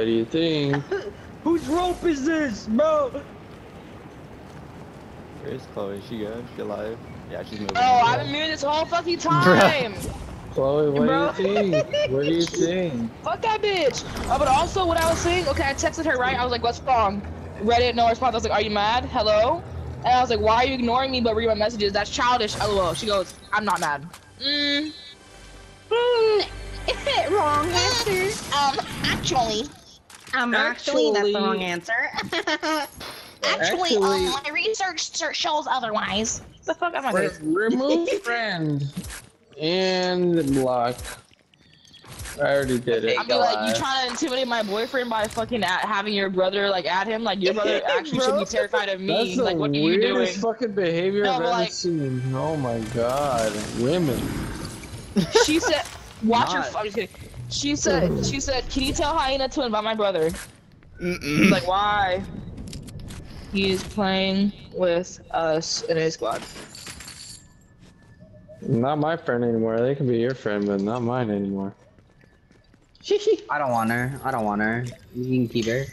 what do you think? Whose rope is this, bro? Where's Chloe? She good? She alive? Yeah, she's moving. Oh, I've been muted this whole fucking time. Chloe, what Bro. do you think? What do you think? Fuck that bitch. Oh, but also what I was saying, okay, I texted her, right? I was like, what's wrong? Reddit, no response. I was like, are you mad? Hello? And I was like, why are you ignoring me but read my messages? That's childish. LOL. She goes, I'm not mad. Mm, Mm, wrong answer. um, actually. Um, actually, that's the wrong answer. Actually, Actually- um, my research shows otherwise. The fuck am I Re- doing? remove friend and block. I already did it. I mean, like, you trying to intimidate my boyfriend by fucking at, having your brother, like, at him? Like, your brother actually should be terrified of me. That's the like, what are you doing? weirdest fucking behavior No, I've ever like- seen. Oh my god, women. She said, watch your. Not. I'm just kidding. She said, she said, can you tell Hyena to invite my brother? He's like, why? He's playing with us in a squad. Not my friend anymore. They can be your friend, but not mine anymore. I don't want her. I don't want her. You can keep her.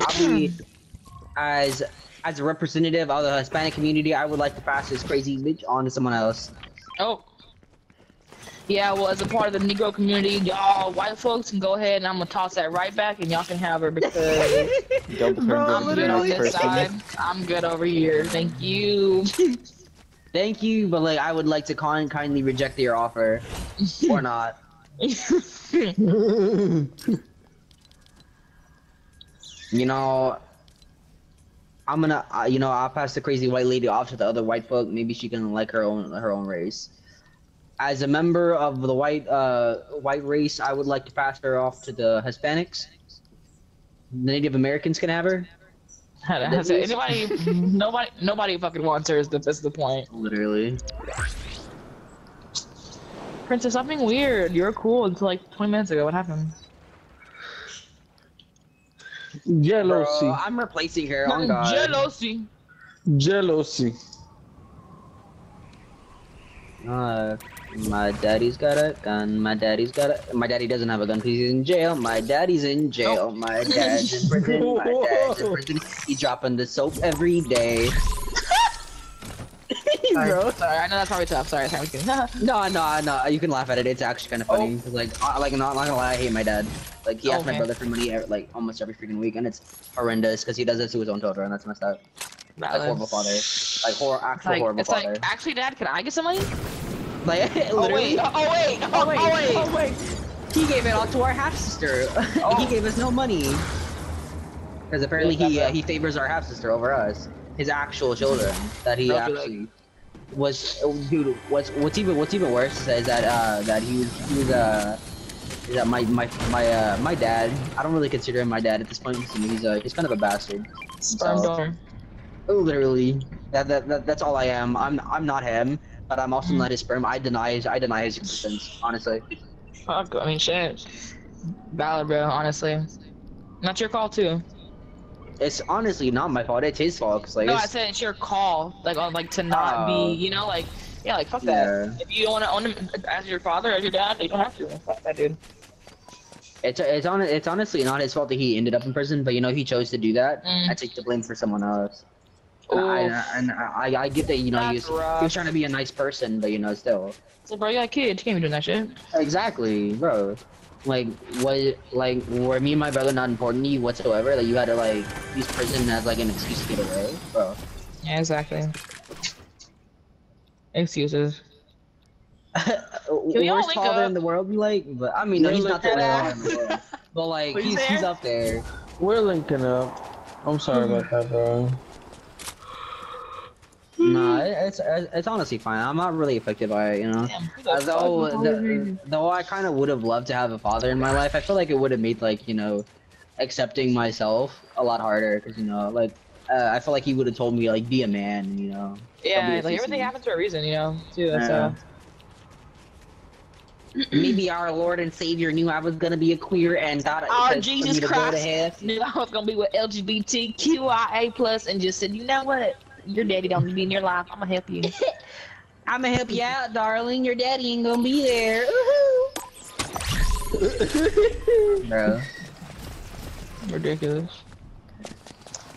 I'll be as as a representative of the Hispanic community. I would like to pass this crazy bitch on to someone else. Oh. Yeah, well, as a part of the Negro community, y'all white folks can go ahead and I'm gonna toss that right back and y'all can have her because Bro, I'm into good on this side. I'm good over here. Thank you. Thank you, but like I would like to con- kindly reject your offer or not. You know, I'm gonna, uh, you know, I'll pass the crazy white lady off to the other white folk. Maybe she can like her own her own race. As a member of the white uh white race, I would like to pass her off to the Hispanics. The Native Americans can have her. anybody, nobody, nobody fucking wants her. Is the that's the point. Literally. Princess, something weird. You were cool until like 20 minutes ago. What happened? Jealousy. Bro, I'm replacing her. On God. Jealousy. Jealousy. Uh, my daddy's got a gun. My daddy's got a. My daddy doesn't have a gun because he's in jail. My daddy's in jail. My dad's in prison. My dad's in prison. He's dropping the soap every day. Bro, sorry. I know that's probably tough. Sorry, sorry. No, no, no. You can laugh at it. It's actually kind of funny. Oh. 'cause, like, I, like, not, not gonna lie, I hate my dad. Like, he asks my brother for money like almost every freaking week, and it's horrendous because he does this to his own children. And that's messed up. Like horrible father. Like horror, actual Like, horrible it's father. like, actually, Dad, can I get some money? Like, Oh literally. wait, oh wait, oh, Oh wait, oh wait. oh wait. He gave it all to our half sister. he gave us no money. Because apparently Yeah, he uh, he favors our half sister over us. His actual children that he that. actually was. oh, Dude, what's what's even what's even worse is that uh that he was he was uh. is That my my my uh my dad, I don't really consider him my dad at this point. because, you know, He's uh he's kind of a bastard. Sperm So- Literally, that, that, that that's all I am. I'm I'm not him, but I'm also not his sperm. I deny his I deny his existence. Honestly. Fuck, I mean, shit. Valid, bro, honestly. Not your call, too. It's honestly not my fault. It's his fault. Cause like, no, I it's, said it's your call. Like, on, like to not Oh. be, you know, like, yeah, like, fuck Yeah. that. If you don't want to own him as your father, as your dad, you don't have to. Fuck that, dude. it's it's on it's honestly not his fault that he ended up in prison. But you know he chose to do that. Mm. I take the blame for someone else. And, I, Oof. and I I get that you know he was, That's he was rough. trying to be a nice person, but you know still. So, bro, you got kids. You can't be doing that shit. Exactly, bro. Like what? Like were me and my brother not important to you whatsoever? Like you had to like use prison as like an excuse to get away, bro. Yeah, exactly. Excuses. we all Worst link father up? in the world, like, but I mean, no, he's not the worst that. father in the world. But like, he's he's up there. We're linking up. I'm sorry mm-hmm. about that, bro. Nah, it- it's it's honestly fine. I'm not really affected by it, you know. Damn, Uh, though, the, though I kind of would have loved to have a father in my life. I feel like it would have made like you know, accepting myself a lot harder because you know, like, uh, I feel like he would have told me like be a man, you know. Yeah, Don't be a like everything happens for a reason, you know. Too. That's, Yeah. uh, Maybe our Lord and Savior knew I was gonna be a queer and thought Our Jesus to go to Christ hell. knew I was gonna be with LGBTQIA plus and just said, you know what? Your daddy don't need to be in your life. I'm gonna help you. I'm gonna help you out, darling. Your daddy ain't gonna be there. Woohoo. Bro, Ridiculous.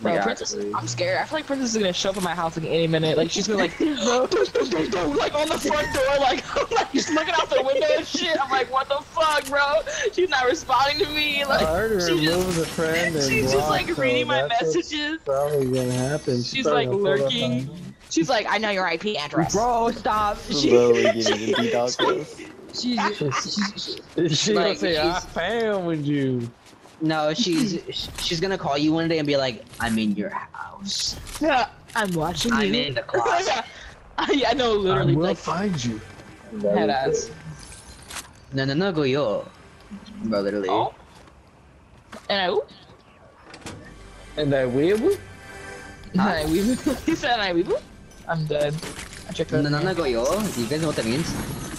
Bro, Yeah, Princess, actually. I'm scared. I feel like Princess is gonna show up at my house like any minute. Like she's gonna like, no, like on the front door, like, like just looking out the window and shit. I'm like, what the fuck, bro? She's not responding to me. Like, I already she removed just, the friend and she's just like blocked, so reading my messages. Probably gonna happen. She's probably like gonna pull up lurking. She's like, I know your IP address. Bro, stop. She, Slowly getting the D-dog close. she's, she's, Is she gonna Like, say I she's- found you? No, she's she's gonna call you one day and be like, "I'm in your house. Yeah, I'm watching I'm you. in the closet." I, I know, literally, I will like, find you. head ass. No, no, no, go yo. Bro, literally. Oh. And I, oop. And I will. And I weeble. He said I weeble. I'm dead. I checked No, her. no, no, go yo. Do you guys know what that means?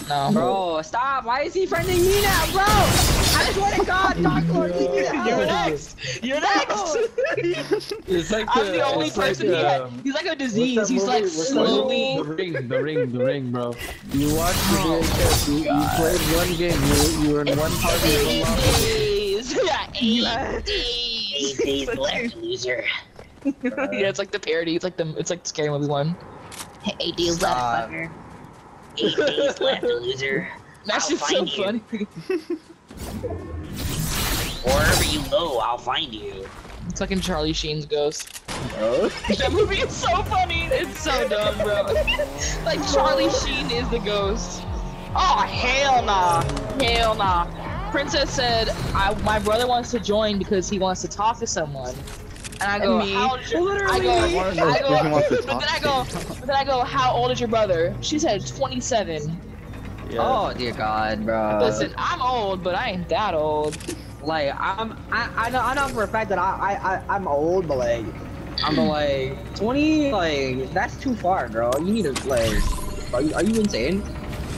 No. Bro, stop. Why is he friending me now, bro? I swear to God, Dark Lord, leave me the hell You're alone. next. You're next. It's like I'm the only it's like, person he had. um, He's like a disease. He's like? What's slowly. The ring, the ring, the ring, bro. You watched the Oh, VHS. You, you played one game. You, you were in one party. and one Eight days. Yeah, eight days. days left, loser. yeah, it's like the parody. It's like the it's like the scary movie one. Eight days Stop. left, fucker. Eight days left, loser. That's I'll just so you. funny. Wherever you go, I'll find you. It's like in Charlie Sheen's Ghost. Bro. That movie is so funny. It's so dumb, bro. like Charlie Sheen is the ghost. Oh hell nah, hell nah. Princess said, I, "My brother wants to join because he wants to talk to someone." And I go, Me? "How old is your-" I Literally. go, I wanna I go, he wants to but then I go, but then I go, "How old is your brother?" She said, "27." Yeah. Oh dear God, bro. Listen, I'm old, but I ain't that old. like I'm, I, I know, I know for a fact that I, I, I I'm old, but like, I'm like 20, like that's too far, bro. You need to like, are you, are you insane?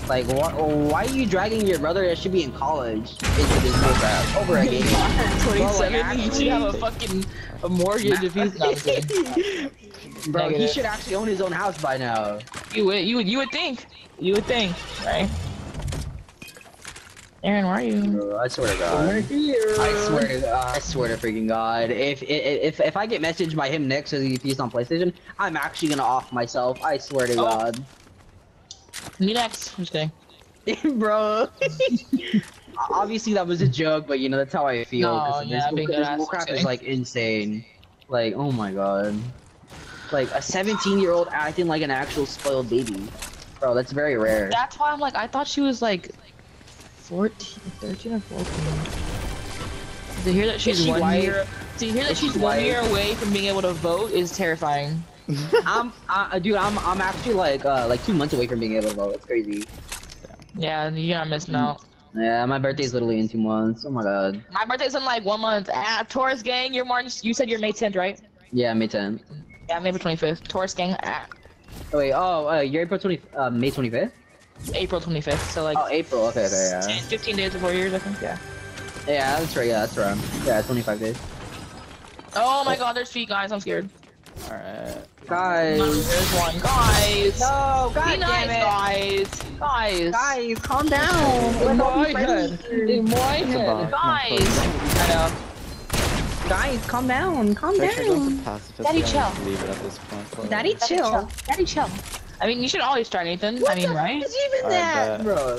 Like, why, why are you dragging your brother that should be in college into this bullcrap over a game? 27. He should have a fucking a mortgage if he's not. kidding. Bro, he should actually own his own house by now. You would, you would, you would think. You would think, right? Aaron, where are you? I swear to God. here. I swear to God, I swear to freaking God. If if if, if I get messaged by him next if he's on PlayStation, I'm actually gonna off myself. I swear to Oh. God. Me next. I'm just kidding. Bro. Obviously that was a joke, but you know that's how I feel. No, 'cause yeah, this, being this ass, Warcraft is like insane. Like, oh my god. Like a 17 year old acting like an actual spoiled baby. Bro, that's very rare. That's why I'm like, I thought she was like 14, 13 or 14. To hear that she's she one white? year, to hear that Is she's she one year away from being able to vote is terrifying. I'm, uh, dude, I'm, I'm actually like, uh, like two months away from being able to vote. It's crazy. Yeah, you're not missing out. Yeah, my birthday's literally in two months. Oh my god. My birthday's in like one month. Ah, Taurus gang, you're more. You said you're May 10th, right? Yeah, May 10th. Yeah, May 25th. Taurus gang, ah, Oh wait, oh, uh, you're April 20, uh, May 25th? April 25th. So like Oh, April. Okay, okay, yeah. 10, 15 days before yours, I think. Yeah. Yeah, that's right. Yeah, that's right. Yeah, 25 days. Oh my God, there's feet, guys. I'm scared. Alright. Guys. There's one, guys. No, Be god nice, damn it. guys. Guys. Guys, calm down. In my head. In my head. Guys. I know. Guys, calm down. Calm Should I try going down. Daddy, chill. Leave it at this point. but- Daddy, chill. Daddy, chill. I mean, you should always try, Nathan. I mean, right? What's even that, bet. bro?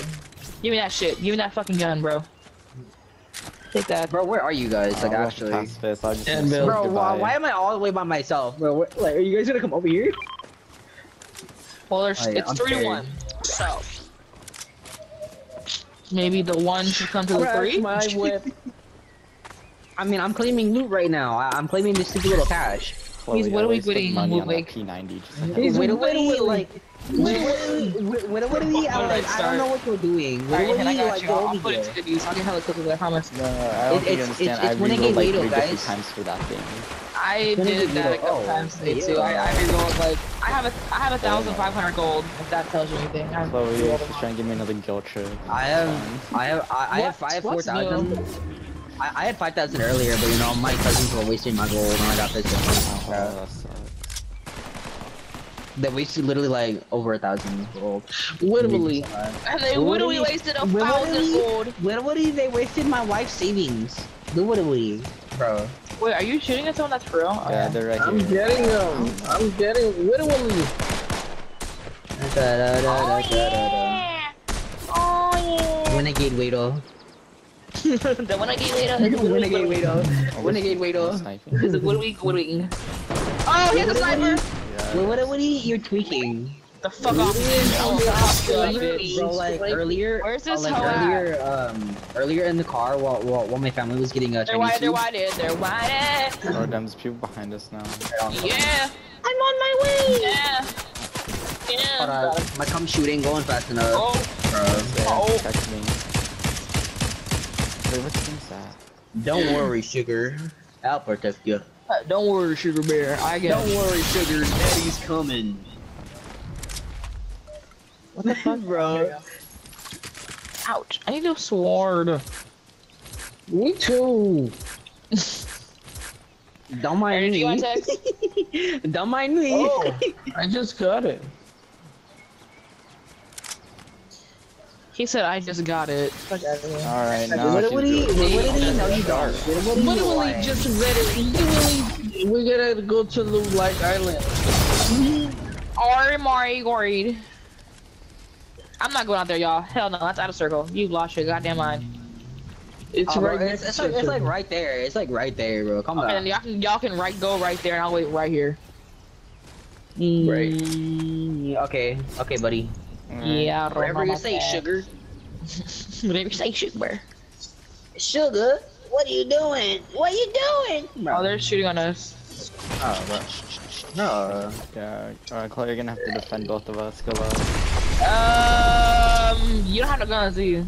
Give me that shit. Give me that fucking gun, bro. Take that. Bro, where are you guys? I'll Like, go for actually. Pacifist. I'll just And. Bro, why, why am I all the way by myself, bro? What, like, are you guys gonna come over here? Well, there's, Oh, yeah, it's I'm three to scared. one. So maybe the one should come to the three. my whip. I mean, I'm claiming loot right now. I, I'm claiming this stupid little cash. Chloe, He's I widdly money on that P90 just like He's that. wait, wait, wait, Widdly. like, wait, wait, wait, wait, wait, I, like, uh, I don't know what you're doing. Alright, Wait, and I wait, got like, you. go I'll over put it here. to the views. I'll get hella quickly, I promise. No, I don't It- think you it's- understand. it's- I it's when I rerolled get like Lato, three different guys. times for that thing. I When is did it that a zero? couple Oh, times today oh, too. yeah. I, I rerolled like I have a I have a thousand five hundred gold. If that tells you anything. I Chloe, rerolled a she's lot. trying to give me another guilt trip. I have, I have, I, I have, I have four What's thousand. New? I, I had five thousand earlier, but you know my cousins were wasting my gold, and I got pissed Oh, that sucks. They wasted literally like over a thousand gold. Literally. And they literally Literally- wasted a literally- thousand gold. Literally, they wasted my wife's savings. Literally. bro. Wait, are you shooting at someone that's for real? Yeah, Okay. they're right I'm here. getting them. I'm getting literally. Da-da-da-da-da-da. Oh, oh yeah. Renegade Wado. the one I gave later. Renegade Wado. Oh, Renegade Wado. Sniping. Is it what are we what are we? Oh, here's a sniper. Yeah. Wait, what, what are you, you're tweaking? The fuck off. Oh, Bro, like earlier, Where's this uh, like hoe at? earlier, um, earlier in the car while, while, while my family was getting a They're Chinese white, they're food. white, they're white. Oh, damn, there's people behind us now. Yeah, I'm on my way. yeah. Hold Yeah. on, my cum shooting going fast enough. Oh, Bro. Yeah, Oh. text me. Wait, what team's that? Don't worry, sugar. I'll protect you. Uh, don't worry, sugar bear. I get. Don't worry, sugar. Daddy's coming. What the fuck, bro? Ouch! I need a sword. Me too. Don't mind do me. you want text? Don't mind me. Oh, I just got it. He said I just got it. Alright, now What, I what can do you? do it. What do you? No, you don't. What do you Literally just read it. Literally, we gotta go to the like island. Or Mari worried. I'm not going out there, y'all. Hell no, that's out of circle. You lost your goddamn mind. It's Oh, bro, right it's, it's, like, it's like right there. It's like right there, bro. Come on. And y'all can y'all can right go right there, and I'll wait right here. Right. Mm, okay. Okay, buddy. Alright. Yeah, Whatever you say, sugar. Whatever you say, sugar. Sugar. What are you doing? What are you doing? Oh, they're shooting on us. Oh, bro. No. Yeah, alright, Chloe, you're gonna have to defend both of us. Good luck. Um, you don't have no guns, do you?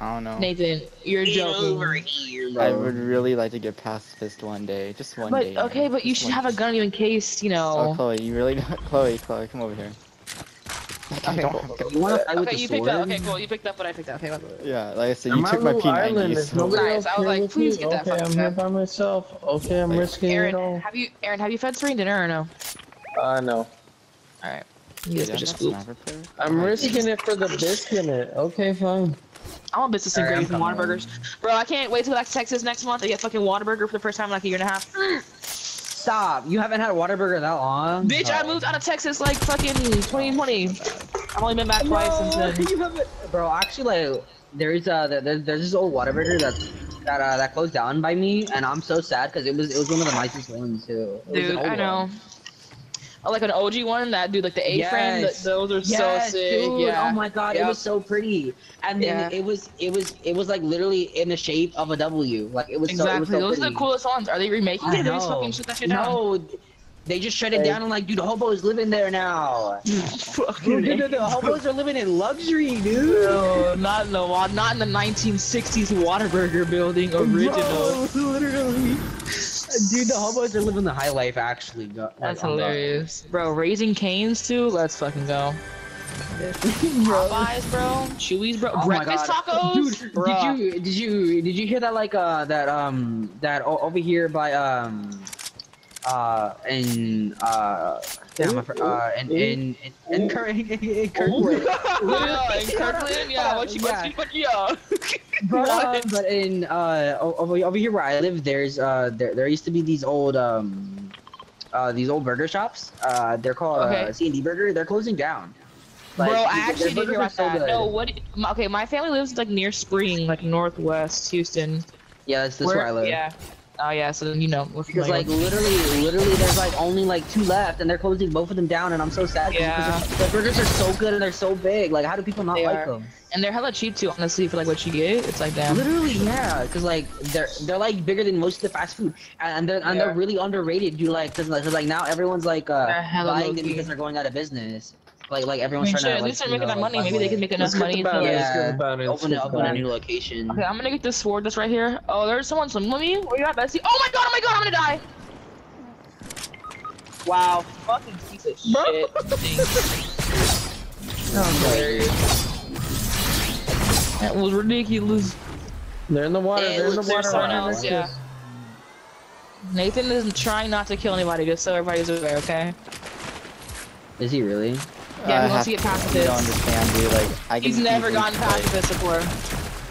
I don't know. Nathan, you're Get joking. over here, I would really like to get Pacifist one day. Just one But day. okay, man. but you Just should one- have a gun in case, you know. Oh, know. Chloe, you really don't. Chloe, Chloe, come over here. Okay, Don't- cool. You wanna fight with Okay, the you sword? picked up. Okay, cool. You picked up what I picked up. Okay, bye. Yeah, like I said, I'm you took my Blue P90. There's nobody Nice, else I was here like, please get that Okay, fucking I'm here by myself. Okay, I'm Wait. risking it Aaron, all. have you, Aaron, have you fed Serene dinner or no? Uh, no. All right. You Yeah, guys that's just scoop. I'm risking it for the biscuit. Okay, fine. I want business and gravy from I'm. Whataburgers. Bro, I can't wait till back to Texas next month to get fucking Whataburger for the first time in like a year and a half. Stop. You haven't had a Whataburger that long? Bitch, I Oh. moved out of Texas like fucking 2020. I've only been back twice since then. you haven't, bro. Actually, like, there's uh, there, there's this old Whataburger that's that uh, that closed down by me, and I'm so sad because it was it was one of the nicest ones too. It Dude, old I know. one. Oh, like an OG one that dude like the A-frame. Yes. Those are Yes, so sick. dude. Oh yeah. Oh my god, it was so pretty. And then Yeah. it was it was it was like literally in the shape of a W. Like it was so it Exactly. was so Those are the coolest ones. Are they remaking it? They just fucking shut that shit down? No, they just shut it Hey. down and like, dude, the hobos living there now. Fucking Dude, the, the hobos are living in luxury, dude. No, not in the not in the 1960s Whataburger building original. Bro, literally. Dude, the hobos are living the high life, actually. Go- That's like, God. hilarious, bro. Raising Cane's too. Let's fucking go. Popeyes, bro. Chuy's, bro. Oh my Breakfast tacos, Dude, Bruh. did you did you did you hear that like uh that um that over here by um uh in uh damn, I for- uh in in in, in, Kirk- in Kirkwood. yeah, in Kirkland, yeah. What you, what you, what you, yeah. But, uh, but in uh over, over here where I live, there's uh there there used to be these old um uh these old burger shops. Uh, they're called Okay. uh, C and D Burger. They're closing down. Like, Bro, I actually did burgers hear about so that. good. No, what? Okay, my family lives like near Spring, like northwest Houston. Yeah, that's, that's where, I live. Yeah. Oh yeah, so then you know. Because like literally, literally, there's like only like two left, and they're closing both of them down, and I'm so sad. Yeah. the burgers are so good and they're so big. Like, how do people not They like are. them? and they're hella cheap too, honestly, for like what you get. It's like damn. Literally, yeah. Because like they're they're like bigger than most of the fast food, and they're and They they're really underrated. You like because like, 'cause, like now everyone's like uh buying them because they're going out of business. Like like I everyone's mean, trying shit, to at like, they're making know, that money. Maybe they can make enough money. to, balance. like- Let's get Yeah. open Let's up get open a new location. Okay, I'm gonna get this sword that's right here. Oh, there's someone swimming me. Where you at, Bessie? Oh my god! Oh my god! I'm gonna die. Wow, fucking piece of shit. Hilarious. That was ridiculous. They're in the water. It They're in the water. right someone else, to yeah. Nathan is trying not to kill anybody, just so everybody's aware, okay? Is he really? Yeah, uh, wants to get past this. You don't understand, dude. Like, I He's never gotten past this before.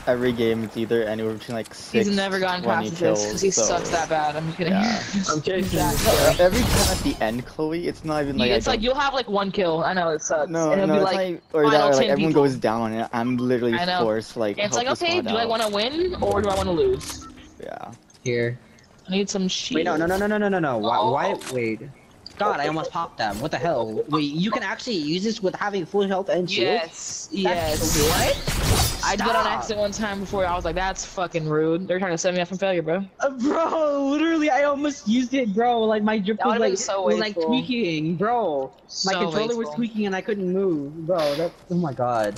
Every game, it's either anywhere between like six. He's never gotten past kills, this because he so... sucks that bad. I'm kidding. Yeah. I'm kidding. Exactly. Every time at the end, Chloe, it's not even like. Yeah, it's like you'll have like one kill. I know it sucks. No, and it'll no, be like, like or that, or, like everyone people. goes down, and I'm literally forced like. And it's like, okay, do out. I want to win or do I want to lose? Yeah. Here. I need some shit. Wait, no, no, no, no, no, no, no. Why? Why? Oh. Wait. God, I almost popped them. What the hell? Wait, you can actually use this with having full health and shield? Yes, yes. What? Stop. I did it on accident one time before. I was like, that's fucking rude. They're trying to set me up from failure, bro. Uh, bro, literally, I almost used it, bro. Like my drip was would've been like, so was like wasteful. tweaking, bro. My So controller was tweaking and I couldn't move, bro. That, oh my god.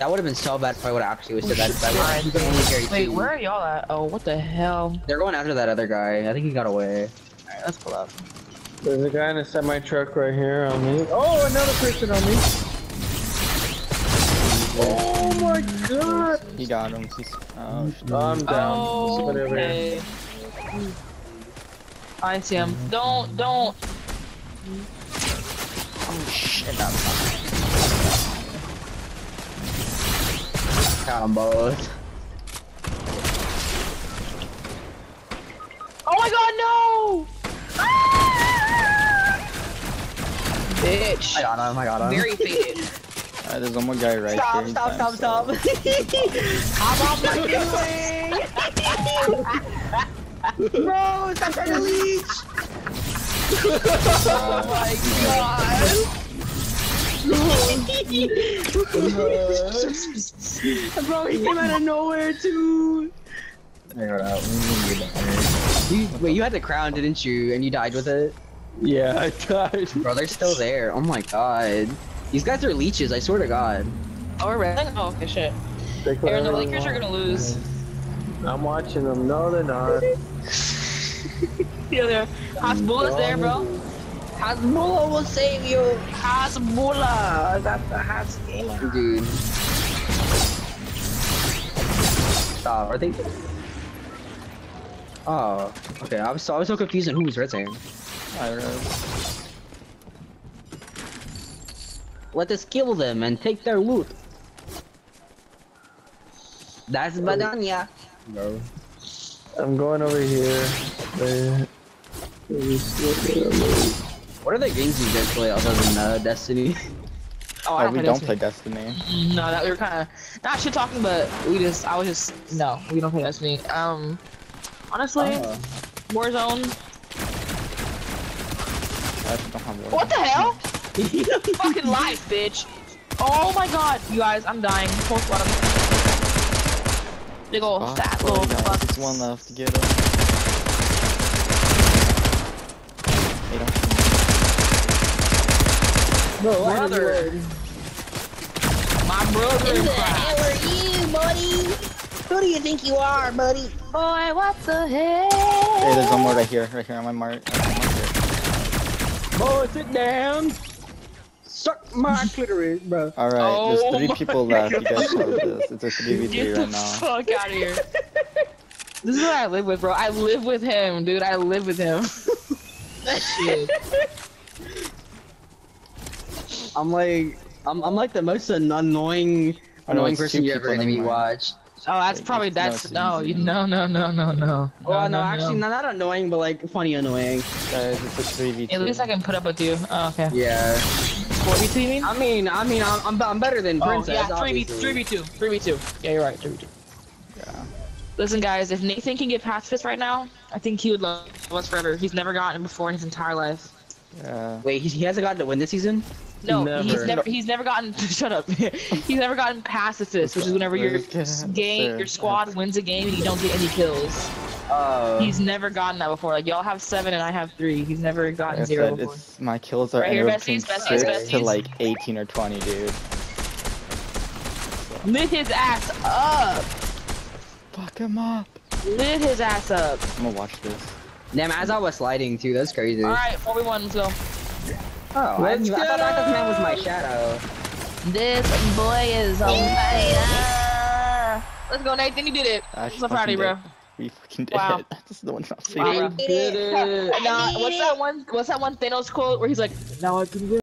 That would have been so bad if I would have actually was that. that would- you can only carry Wait, two. where are y'all at? Oh, what the hell? They're going after that other guy. I think he got away. Alright, let's pull up. There's a guy in a semi truck right here on me. Oh, another person on me. Oh my god. He got him. He's, oh, shit. I'm down. Oh, Somebody over here. okay. I see him. Don't, don't. oh shit. Got them both. Bitch. Oh I got him. Oh I got him. Oh Very faded. Alright, ah, there's one more guy right Stop, here. stop, He's stop, by stop. himself. I'm off my doing. Bro, stop trying to leech. oh my god. Bro, he came out of nowhere too. You, wait, you had the crown, didn't you? And you died with it? Yeah, I died. Bro, they're still there. Oh my god. These guys are leeches, I swear to god. Oh, we're red? Oh, okay, shit. Aaron, the Lakers are gonna lose. I'm watching them. No, they're not. Yeah, there. Hasbullah's there, bro. Hasbullah will save you. Hasbullah. I got the Hasbullah. Dude. Stop, are they... Oh, okay. I was so, I was so confused on who was red team. I don't. Let us kill them and take their loot. That's Badania. No. I'm going over here. They- What are the games you guys play other than uh, Destiny? Oh, Oh, I don't we play don't Destiny. play Destiny. No, that we were kind of not shit talking, but we just I was just no, we don't play Destiny. Um, honestly, Oh. Warzone. I actually don't have one. What the hell? Fucking life, bitch. Oh my god, you guys, I'm dying. Post bottom. Big ol' fat little guys, fuck. There's one left to get him. They don't- Brother. My brother. in Christ. are you, buddy? Who do you think you are, buddy? Boy, what the hell? Hey, there's one more right here, right here on my mark. on my marker. Boy, sit down. Suck my clitoris, bro. Alright, Oh there's three my people left. You guys know this. It's a 3v3 Get the fuck out of here. this is what I live with, bro. I live with him, dude. I live with him. That shit. I'm like, I'm, I'm like the most annoying, annoying person two you ever people, gonna be watched. Oh, that's Like, probably it's- oh, no, that's no, you, no, no, no, no, no. Well, no, actually, not, not annoying, but like funny annoying. Guys, it's a 3v2. At least I can put up with you. Oh, okay. Yeah. Four v two, you mean? I mean, I mean, I'm, I'm, I'm better than Oh, Princess. yeah, three v obviously. three v two, three v two. Yeah, you're right, three v two. Yeah. Listen, guys, if Nathan can get past this right now, I think he would love us forever. He's never gotten it before in his entire life. Yeah. Wait, he, he hasn't gotten to win this season? No, he's Never. never he's never gotten shut up. he's never gotten Pacifist, which is whenever your game your squad wins a game and you don't get any kills. Oh. He's never gotten that before. Like y'all have seven and I have three. He's never gotten I zero said, before. my kills are Right here, anywhere besties, between besties, 6 to like 18 or 20, dude. Lit his ass up. Fuck him up. Lit his ass up. I'm gonna watch this. Damn, as I was sliding too, that's crazy. All right, four v one. Let's go. Oh, I, Let's I get thought I thought the man was my shadow. This boy is on fire. Let's go, Nathan. You did it. I I'm so proud of you, bro. We fucking did Wow. it. this is the one I'm Wow, saying. bro. Did it. Nah, what's that one? What's that one Thanos quote where he's like, "Now I can win."